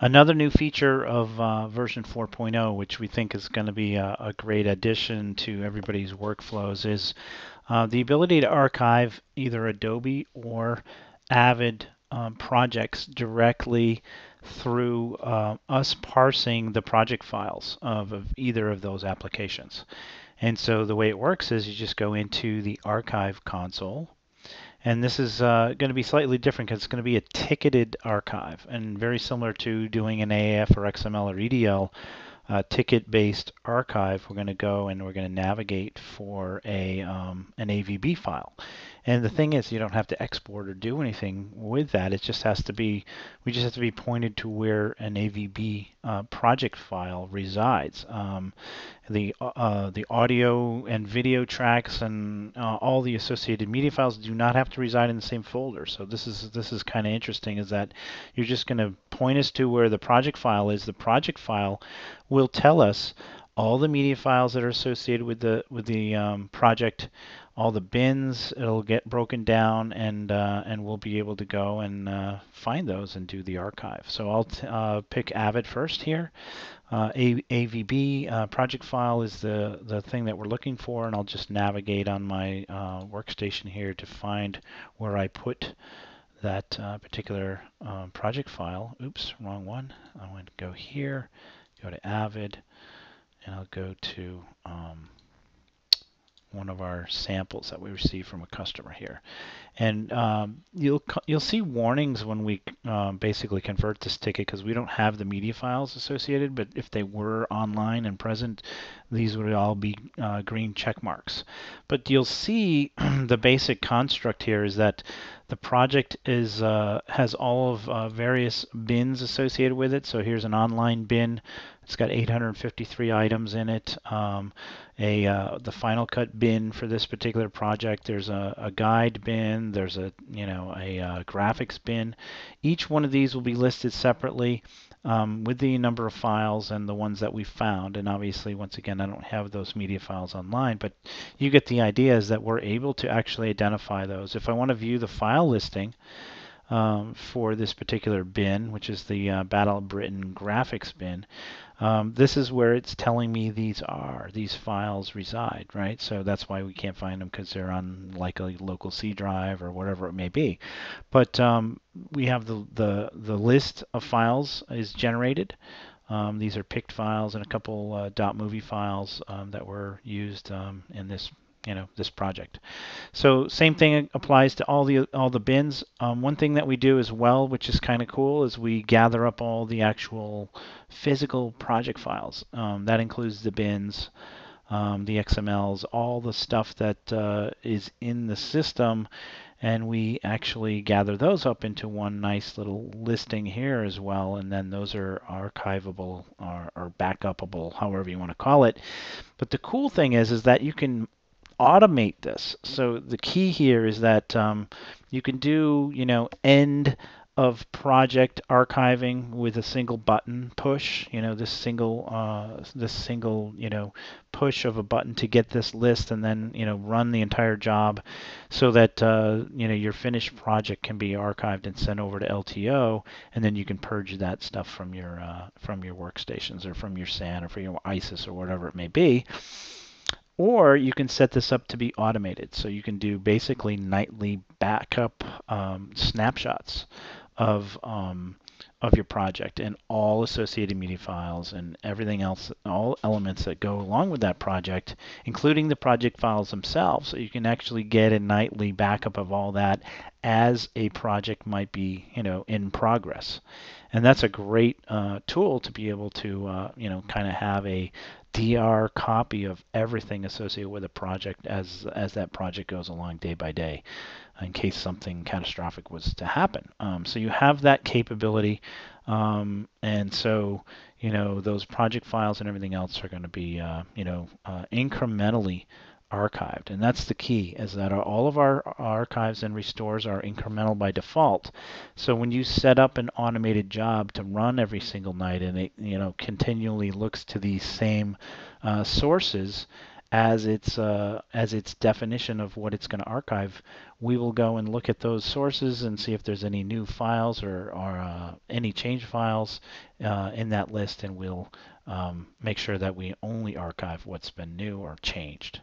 Another new feature of uh, version 4.0, which we think is going to be a, a, great addition to everybody's workflows, is uh, the ability to archive either Adobe or Avid um, projects directly through uh, us parsing the project files of, of, either of those applications. And so the way it works is you just go into the archive console and this is uh, going to be slightly different because it's going to be a ticketed archive and very similar to doing an AAF or XML or EDL uh, ticket-based archive. We're going to go and we're going to navigate for a um, an AVB file. And the thing is, you don't have to export or do anything with that. It just has to be, we just have to be pointed to where an AVB uh, project file resides. Um, the uh, the audio and video tracks and uh, all the associated media files do not have to reside in the same folder. So this is this is kind of interesting. Is that you're just going to point us to where the project file is. The project file will tell us all the media files that are associated with the with the um, project all the bins. It'll get broken down, and uh, and we'll be able to go and uh, find those and do the archive. So I'll uh, pick Avid first here. Uh, A AVB uh, project file is the the thing that we're looking for, and I'll just navigate on my uh, workstation here to find where I put that particular um, project file. Oops, wrong one. I want to go here, go to Avid, and I'll go to um, one of our samples that we received from a customer here. And um, you'll you'll see warnings when we um, basically convert this ticket because we don't have the media files associated. But if they were online and present, these would all be uh, green check marks. But you'll see the basic construct here is that the project is uh, has all of uh, various bins associated with it. So here's an online bin. It's got 853 items in it. Um, a uh, the Final Cut bin for this particular project. There's a, a guide bin. There's a you know a uh, graphics bin. Each one of these will be listed separately um, with the number of files and the ones that we found. And obviously, once again, I don't have those media files online, but you get the idea is that we're able to actually identify those. If I want to view the file listing. Um, for this particular bin, which is the uh, Battle of Britain graphics bin, um, this is where it's telling me these are, these files reside, right? So that's why we can't find them because they're on like a local C drive or whatever it may be. But um, we have the, the, the list of files is generated. Um, these are PICT files and a couple uh, .movie files um, that were used um, in this you know this project. So same thing applies to all the all the bins. Um, one thing that we do as well, which is kind of cool, is we gather up all the actual physical project files. Um, that includes the bins, um, the XMLs, all the stuff that uh, is in the system, and we actually gather those up into one nice little listing here as well. And then those are archivable or, or backupable, however you want to call it. But the cool thing is, is that you can automate this. So the key here is that um, you can do, you know, end of project archiving with a single button push. You know, this single, uh, this single, you know, push of a button to get this list, and then you know, run the entire job, so that uh, you know your finished project can be archived and sent over to LTO, and then you can purge that stuff from your uh, from your workstations or from your SAN or from your ISIS or whatever it may be. Or you can set this up to be automated. So you can do basically nightly backup um, snapshots of um, of your project and all associated media files and everything else, all elements that go along with that project, including the project files themselves. So you can actually get a nightly backup of all that as a project might be, you know, in progress. And that's a great uh, tool to be able to, uh, you know, kind of have a DR copy of everything associated with a project as as that project goes along day by day, in case something catastrophic was to happen. Um, so you have that capability, um, and so you know those project files and everything else are going to be uh, you know uh, incrementally archived. And that's the key, is that all of our archives and restores are incremental by default. So when you set up an automated job to run every single night and it you know continually looks to these same uh, sources, as its uh, as its definition of what it's going to archive, we will go and look at those sources and see if there's any new files or, or uh, any change files uh, in that list, and we'll um, make sure that we only archive what's been new or changed.